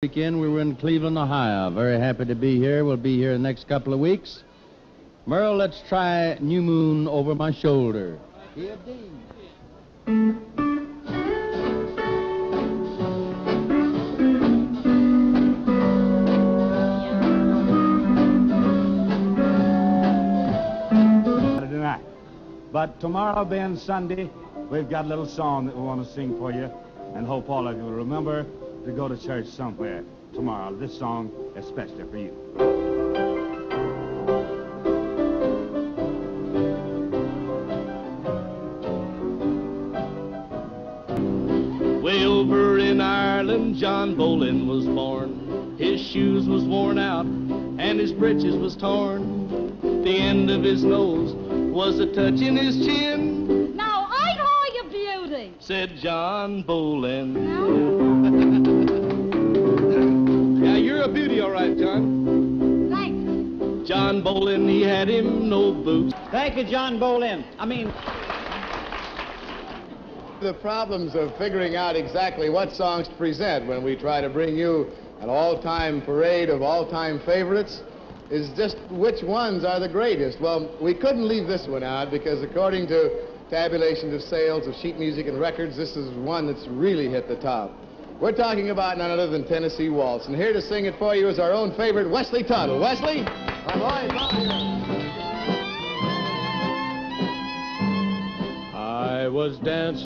weekend. We were in Cleveland, Ohio. Very happy to be here. We'll be here the next couple of weeks. Merle, let's try New Moon over my shoulder. Saturday night. But tomorrow being Sunday, we've got a little song that we want to sing for you and hope all of you will remember to go to church somewhere tomorrow. This song especially for you. Way over in Ireland, John Bolin was born. His shoes was worn out and his breeches was torn. The end of his nose was a touching his chin, Now, I call you beauty. said John Bolin. John Bolin, he had him no boots. Thank you, John Bolin. I mean, The problems of figuring out exactly what songs to present when we try to bring you an all-time parade of all-time favorites is just which ones are the greatest. Well, we couldn't leave this one out because according to tabulations of sales of sheet music and records, this is one that's really hit the top. We're talking about none other than Tennessee Waltz, and here to sing it for you is our own favorite Wesley Tuttle. Wesley? I was dancing.